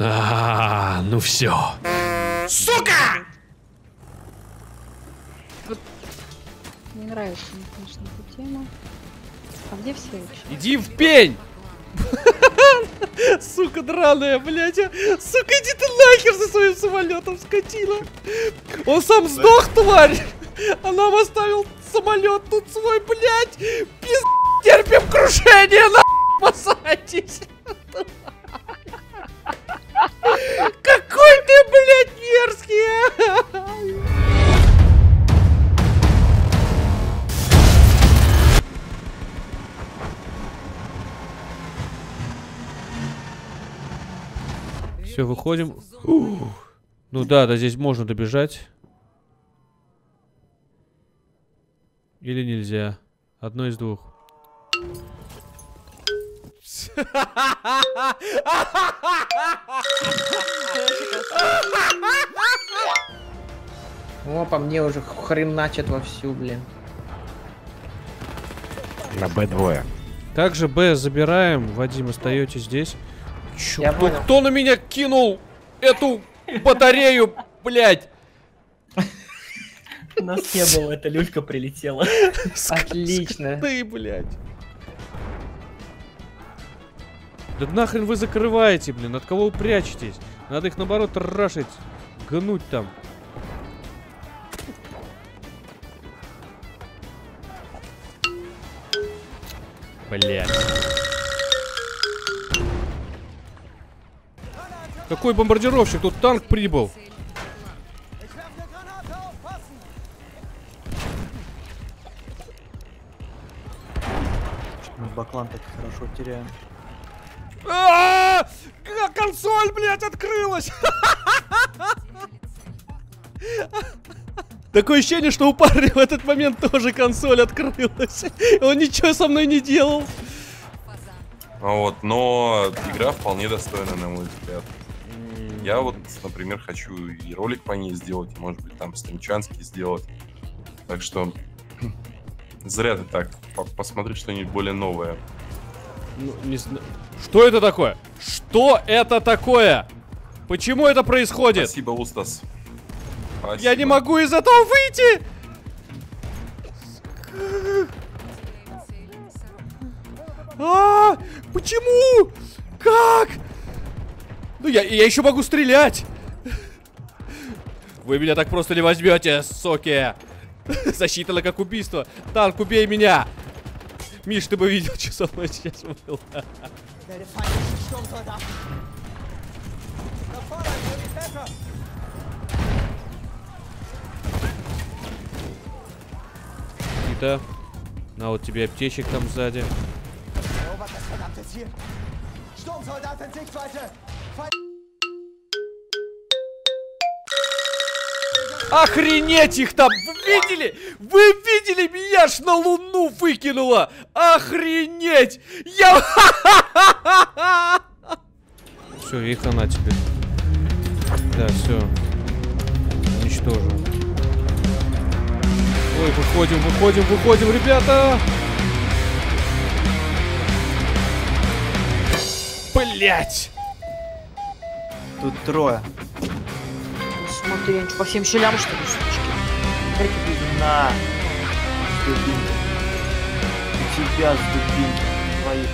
А, ну все. Сука! Не нравится мне, конечно, эта тема. А где все вообще? Иди в пень! Сука драная, блядь. а. Сука, иди ты нахер за своим самолетом, скотина. Он сам сдох, тварь. А нам оставил самолет тут свой, блядь. Пиз... Терпим крушение, на спасайтесь. Все, выходим. Ух. Ну да, да, здесь можно добежать. Или нельзя. Одно из двух. О, по мне уже хреначат вовсю, блин. На Б2. Также Б забираем. Вадим, остаетесь здесь. Чё, Я кто, понял. кто на меня кинул эту батарею, блядь? У нас не было, эта люлька прилетела. Отлично. Ты, блядь. Да нахрен вы закрываете, блин, от кого вы прячетесь? Надо их наоборот рашить, гнуть там. Блядь. Какой бомбардировщик? Тут танк прибыл. Мы баклан так хорошо теряем. А, К- Консоль, блядь, открылась! Такое ощущение, что у парня в этот момент тоже консоль открылась. Он ничего со мной не делал. Вот, но игра вполне достойна, на мой взгляд. Я вот, например, хочу и ролик по ней сделать, и, может быть, там стримчанский сделать. Так что зря ты так. По- Посмотри что-нибудь более новое. Ну, не зна- Что это такое? Что это такое? Почему это происходит? Спасибо, Устас. Я не Спасибо. могу из этого выйти! А, почему? Как? Ну я, я еще могу стрелять. Вы меня так просто не возьмете, соки. Засчитано как убийство. Танк, убей меня. Миш, ты бы видел, что со мной сейчас было. Итак, на вот тебе аптечек там сзади. Охренеть их там! Вы видели? Вы видели? Меня ж на луну выкинуло! Охренеть! Я... Все, и хана теперь. Да, все. Уничтожил. Ой, выходим, выходим, выходим, ребята! Блять! Тут трое. Смотри, они что, по всем щелям, что ли, сучки? На. С дубинки. У тебя с дубинки. Твоих.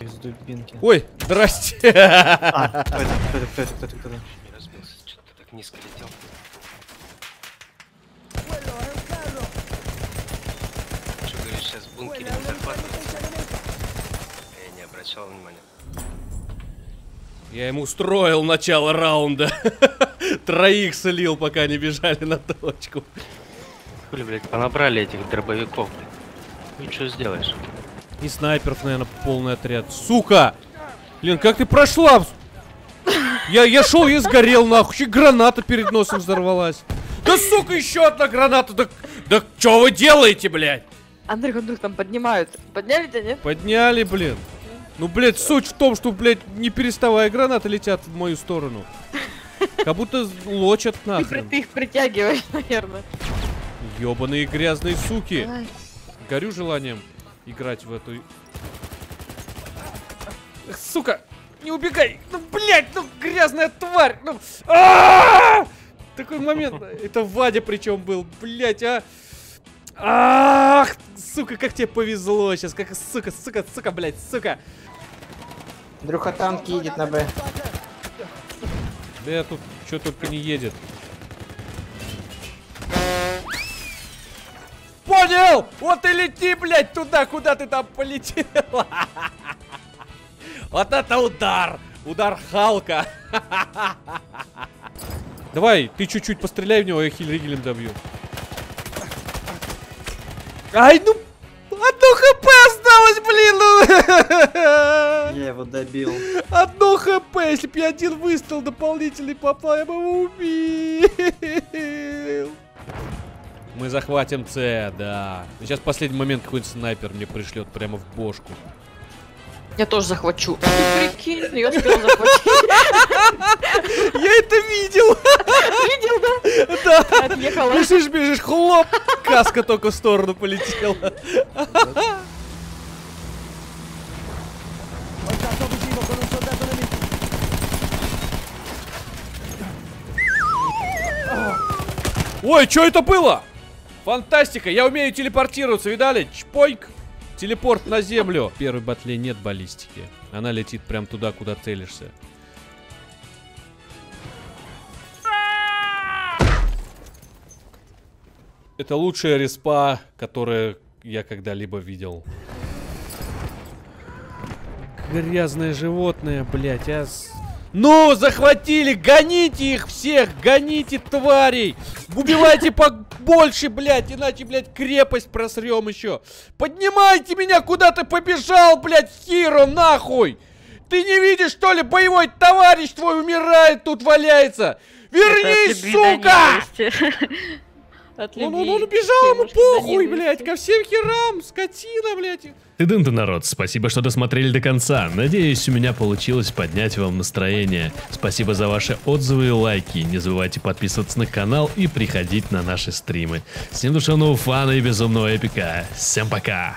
Из дубинки. Ой, здрасте! А, кто это, кто это, кто это, кто это, кто это? Не разбился, что-то так низко летел. Что говоришь, сейчас в бункере? Обращал внимания. Я ему устроил начало раунда. Троих слил, пока не бежали на точку. Хули, блядь, понабрали этих дробовиков, блядь. Ну что сделаешь? И снайперов, наверное, полный отряд. Сука! Блин, как ты прошла? Я, я шел, я сгорел, нахуй. Еще граната перед носом взорвалась. Да, сука, еще одна граната. Да, да что вы делаете, блядь? Андрей, вдруг там поднимают. Подняли тебя, нет? Подняли, блин. Ну, блядь, суть в том, что, блядь, не переставая гранаты летят в мою сторону. Как будто лочат нахрен. ты их притягиваешь, наверное. Ёбаные грязные суки. Горю желанием играть в эту... Сука, не убегай! Ну, блядь, ну, грязная тварь! Ну, а! Такой момент. Это Вадя причем был, блядь, а! Ах, сука, как тебе повезло сейчас, как, сука, сука, сука, блядь, сука. Андрюха танк едет на Б. Да я тут что только не едет. Понял! Вот и лети, блядь, туда, куда ты там полетел. Вот это удар! Удар Халка. Давай, ты чуть-чуть постреляй в него, я хиль добью. Ай, ну... Одно хп осталось, блин! ну. Я его добил. Одно хп, если бы я один выстрел дополнительный попал, я бы его убил. Мы захватим С, да. Сейчас последний момент какой-нибудь снайпер мне пришлет прямо в бошку. Я тоже захвачу. Ты прикинь, я успел захватить. Я это видел! Видел, да? Да! Отъехала. Бежишь, бежишь, хлоп! Каска только в сторону полетела. Ой, что это было? Фантастика, я умею телепортироваться, видали? Чпойк. Телепорт на землю. В первой батле нет баллистики. Она летит прям туда, куда целишься. Это лучшая респа, которую я когда-либо видел. Грязное животное, блять, а... с- Ну, захватили! Гоните их всех! Гоните тварей! Убивайте побольше, блядь, иначе, блядь, крепость просрем еще! Поднимайте меня! Куда ты побежал, блядь, Хиро, нахуй! Ты не видишь, что ли, боевой товарищ твой умирает, тут валяется! Вернись, сука! Ну, ну, ну, ну, бежал ему похуй, блядь, ко всем херам, скотина, блядь. Ты-дын-ты, народ, спасибо, что досмотрели до конца. Надеюсь, у меня получилось поднять вам настроение. Спасибо за ваши отзывы и лайки. Не забывайте подписываться на канал и приходить на наши стримы. Всем душевного фана и безумного эпика. Всем пока!